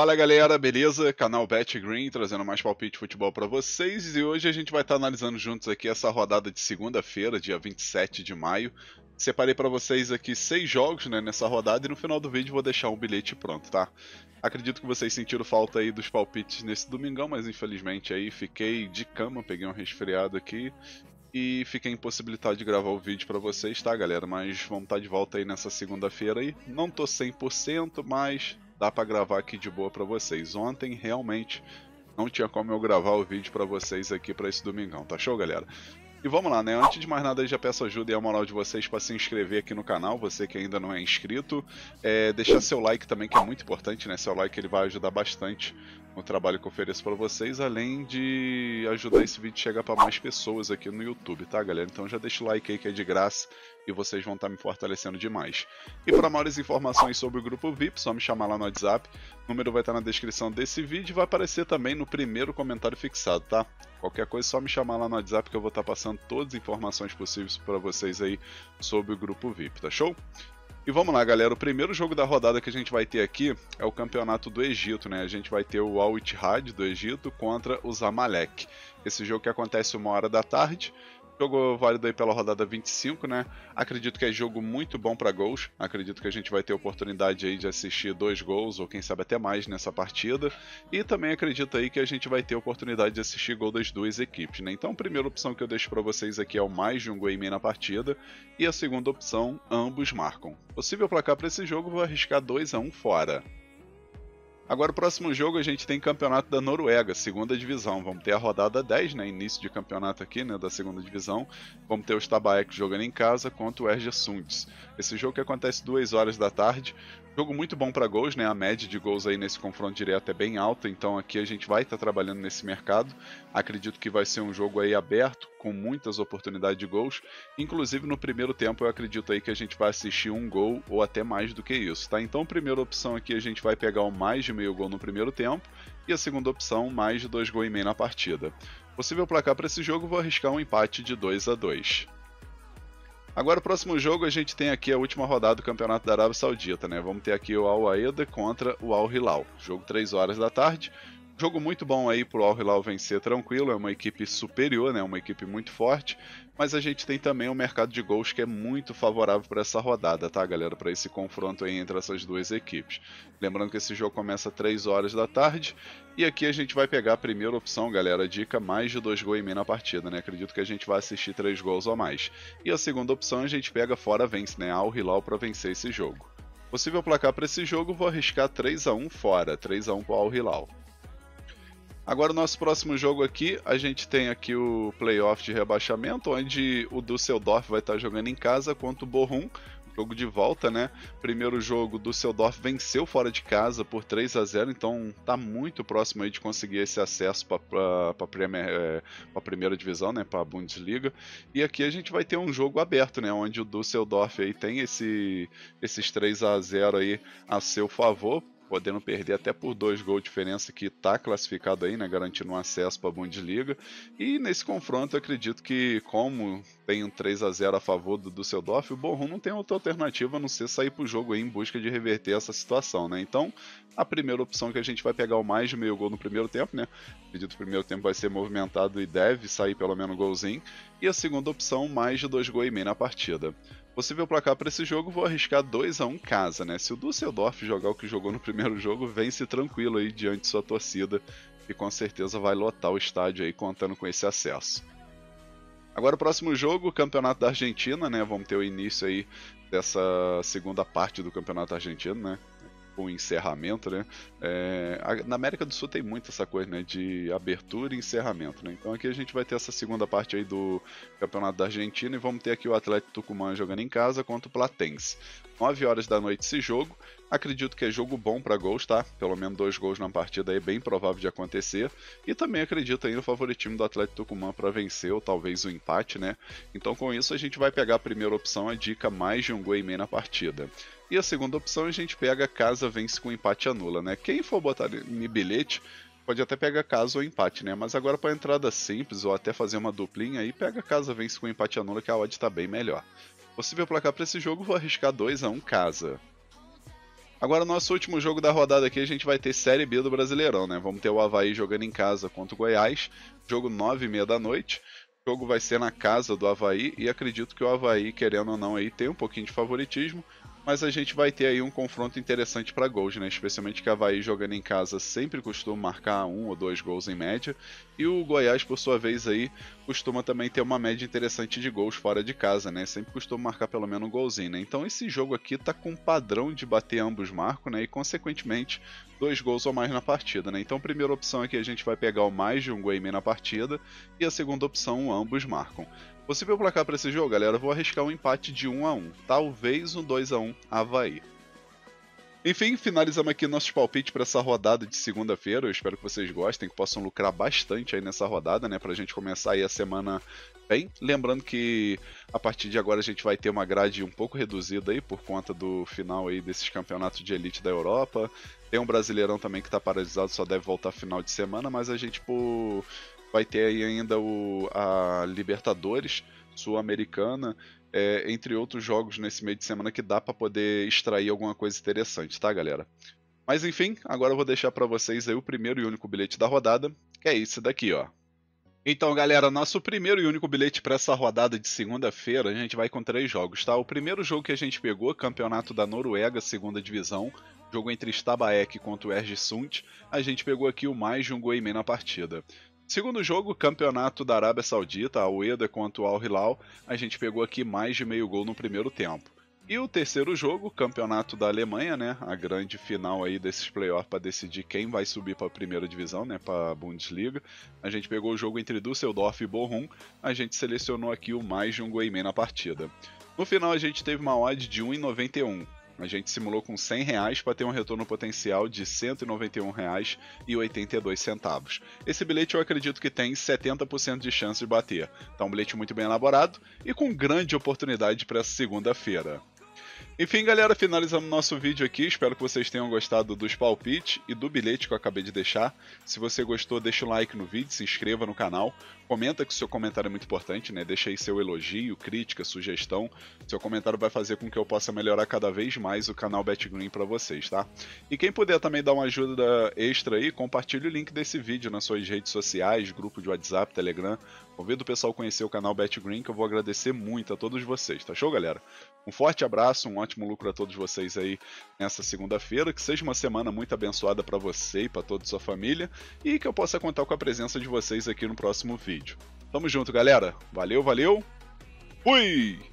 Fala galera, beleza? Canal Bet Green trazendo mais palpite de futebol para vocês e hoje a gente vai estar tá analisando juntos aqui essa rodada de segunda-feira, dia 27 de maio. Separei para vocês aqui seis jogos né, nessa rodada e no final do vídeo vou deixar um bilhete pronto, tá? Acredito que vocês sentiram falta aí dos palpites nesse domingão, mas infelizmente aí fiquei de cama, peguei um resfriado aqui e fiquei impossibilitado de gravar o vídeo para vocês, tá, galera? Mas vamos estar tá de volta aí nessa segunda-feira aí. Não tô 100%, mas dá para gravar aqui de boa para vocês. Ontem realmente não tinha como eu gravar o vídeo para vocês aqui para esse domingão, tá show, galera? E vamos lá, né? Antes de mais nada, já peço ajuda e a moral de vocês para se inscrever aqui no canal, você que ainda não é inscrito. É, deixar seu like também, que é muito importante, né? Seu like ele vai ajudar bastante no trabalho que eu ofereço para vocês, além de ajudar esse vídeo a chegar para mais pessoas aqui no YouTube, tá, galera? Então já deixa o like aí que é de graça e vocês vão estar tá me fortalecendo demais. E para maiores informações sobre o grupo VIP, só me chamar lá no WhatsApp. O número vai estar na descrição desse vídeo e vai aparecer também no primeiro comentário fixado, tá? Qualquer coisa, só me chamar lá no WhatsApp que eu vou estar passando todas as informações possíveis para vocês aí sobre o grupo VIP, tá show? E vamos lá, galera. O primeiro jogo da rodada que a gente vai ter aqui é o campeonato do Egito, né? A gente vai ter o Al Ittihad do Egito contra o Zamalek. Esse jogo que acontece uma hora da tarde. Jogo válido aí pela rodada 25, né? Acredito que é jogo muito bom para gols. Acredito que a gente vai ter oportunidade aí de assistir dois gols ou quem sabe até mais nessa partida. E também acredito aí que a gente vai ter oportunidade de assistir gol das duas equipes, né? Então a primeira opção que eu deixo para vocês aqui é o mais de um gol e meio na partida e a segunda opção, ambos marcam. Possível placar para esse jogo, vou arriscar 2 a 1 fora. Agora, o próximo jogo a gente tem campeonato da Noruega, segunda divisão. Vamos ter a rodada 10, né? Início de campeonato aqui, né? Da segunda divisão. Vamos ter o Stabæk jogando em casa contra o Erja Sunds. Esse jogo que acontece 2 horas da tarde. Jogo muito bom para gols, né? A média de gols aí nesse confronto direto é bem alta, então aqui a gente vai estar tá trabalhando nesse mercado. Acredito que vai ser um jogo aí aberto, com muitas oportunidades de gols. Inclusive no primeiro tempo eu acredito aí que a gente vai assistir um gol ou até mais do que isso, tá? Então a primeira opção aqui a gente vai pegar o mais de meio gol no primeiro tempo e a segunda opção mais de dois gols e meio na partida. Possível placar para esse jogo, vou arriscar um empate de 2 a 2. Agora o próximo jogo a gente tem aqui a última rodada do Campeonato da Arábia Saudita, né? Vamos ter aqui o Al Aeda contra o Al Hilal. Jogo 3 horas da tarde. Jogo muito bom aí pro Al Hilal vencer tranquilo, é uma equipe superior, né? Uma equipe muito forte, mas a gente tem também um mercado de gols que é muito favorável para essa rodada, tá, galera? Para esse confronto aí entre essas duas equipes. Lembrando que esse jogo começa às 3 horas da tarde e aqui a gente vai pegar a primeira opção, galera, dica mais de 2 gols e meio na partida, né? Acredito que a gente vai assistir 3 gols ou mais. E a segunda opção a gente pega fora vence, né? Al Hilal para vencer esse jogo. Possível placar para esse jogo, vou arriscar 3 a 1 fora, 3 a 1 para o Al Hilal. Agora o nosso próximo jogo aqui, a gente tem aqui o playoff de rebaixamento, onde o Düsseldorf vai estar jogando em casa contra o Bochum, jogo de volta, né? Primeiro jogo do Düsseldorf venceu fora de casa por 3 a 0, então tá muito próximo aí de conseguir esse acesso para é, a primeira divisão, né, para a Bundesliga. E aqui a gente vai ter um jogo aberto, né, onde o Düsseldorf aí tem esse, esses 3 a 0 aí a seu favor podendo perder até por dois gols de diferença, que está classificado aí, né, garantindo um acesso para a Bundesliga. E nesse confronto, acredito que, como tem um 3 a 0 a favor do Düsseldorf, o Borrom não tem outra alternativa a não ser sair para o jogo aí em busca de reverter essa situação. Né? Então, a primeira opção que a gente vai pegar o mais de meio gol no primeiro tempo, né? Acredito que o primeiro tempo vai ser movimentado e deve sair pelo menos golzinho. E a segunda opção, mais de dois gols e meio na partida. Possível placar para esse jogo, vou arriscar 2 a 1 casa, né? Se o Düsseldorf jogar o que jogou no primeiro jogo, vence tranquilo aí diante de sua torcida e com certeza vai lotar o estádio aí contando com esse acesso. Agora o próximo jogo, Campeonato da Argentina, né? Vamos ter o início aí dessa segunda parte do Campeonato Argentino, né? Com o encerramento, né? É, na América do Sul tem muito essa coisa, né? De abertura e encerramento, né? Então aqui a gente vai ter essa segunda parte aí do Campeonato da Argentina e vamos ter aqui o Atlético Tucumã jogando em casa contra o Platense. 9 horas da noite esse jogo. Acredito que é jogo bom para gols, tá? Pelo menos dois gols na partida aí, bem provável de acontecer. E também acredito aí no favoritismo do Atlético Tucumã para vencer, ou talvez o empate, né? Então com isso a gente vai pegar a primeira opção, a dica mais de um gol e meio na partida. E a segunda opção a gente pega casa vence com empate anula, né? Quem for botar em bilhete pode até pegar casa ou empate, né? Mas agora para entrada simples ou até fazer uma duplinha aí, pega casa vence com empate anula que a odd está bem melhor. Possível placar para esse jogo, vou arriscar 2 a 1 um casa. Agora, nosso último jogo da rodada aqui, a gente vai ter Série B do Brasileirão, né? Vamos ter o Havaí jogando em casa contra o Goiás, jogo 9 e meia da noite. O jogo vai ser na casa do Havaí e acredito que o Havaí, querendo ou não, aí tem um pouquinho de favoritismo, mas a gente vai ter aí um confronto interessante para gols, né? Especialmente que a Havaí jogando em casa sempre costuma marcar um ou dois gols em média, e o Goiás, por sua vez, aí costuma também ter uma média interessante de gols fora de casa, né? Sempre costuma marcar pelo menos um golzinho, né? Então esse jogo aqui tá com um padrão de bater ambos marcos, né? E consequentemente dois gols ou mais na partida, né? Então a primeira opção aqui a gente vai pegar o mais de um gol e meio na partida, e a segunda opção ambos marcam. Possível placar para esse jogo, galera, eu vou arriscar um empate de 1 a 1 talvez um 2 a 1 Havaí. Enfim, finalizamos aqui nossos palpites para essa rodada de segunda-feira. Eu espero que vocês gostem, que possam lucrar bastante aí nessa rodada, né? Pra gente começar aí a semana bem. Lembrando que a partir de agora a gente vai ter uma grade um pouco reduzida aí por conta do final aí desses campeonatos de elite da Europa. Tem um brasileirão também que tá paralisado, só deve voltar final de semana, mas a gente por vai ter aí ainda o, a Libertadores Sul-Americana, é, entre outros jogos nesse meio de semana que dá para poder extrair alguma coisa interessante, tá, galera? Mas enfim, agora eu vou deixar para vocês aí o primeiro e único bilhete da rodada, que é esse daqui, ó. Então, galera, nosso primeiro e único bilhete para essa rodada de segunda-feira, a gente vai com três jogos, tá? O primeiro jogo que a gente pegou, Campeonato da Noruega, segunda divisão, jogo entre Stabaek contra o Ergesund, a gente pegou aqui o mais de um gol meio na partida. Segundo jogo, campeonato da Arábia Saudita, a Ueda contra o Al Hilal, a gente pegou aqui mais de meio gol no primeiro tempo. E o terceiro jogo, campeonato da Alemanha, né? A grande final aí desses playoffs para decidir quem vai subir para a primeira divisão, né? Para a Bundesliga. A gente pegou o jogo entre Düsseldorf e Bochum. A gente selecionou aqui o mais de um meio na partida. No final a gente teve uma odd de 1,91. A gente simulou com 100 reais para ter um retorno potencial de R$ 191,82. Esse bilhete eu acredito que tem 70% de chance de bater. Tá um bilhete muito bem elaborado e com grande oportunidade para segunda-feira. Enfim, galera, finalizamos nosso vídeo aqui. Espero que vocês tenham gostado dos palpites e do bilhete que eu acabei de deixar. Se você gostou, deixa o like no vídeo, se inscreva no canal. Comenta que o seu comentário é muito importante, né? Deixa aí seu elogio, crítica, sugestão. Seu comentário vai fazer com que eu possa melhorar cada vez mais o canal BetGreen para vocês, tá? E quem puder também dar uma ajuda extra aí, compartilhe o link desse vídeo nas suas redes sociais, grupo de WhatsApp, Telegram. Convido o pessoal a conhecer o canal BetGreen, que eu vou agradecer muito a todos vocês, tá show, galera? Um forte abraço, um ótimo lucro a todos vocês aí nessa segunda-feira. Que seja uma semana muito abençoada para você e para toda a sua família. E que eu possa contar com a presença de vocês aqui no próximo vídeo. Tamo junto, galera. Valeu, valeu. Fui!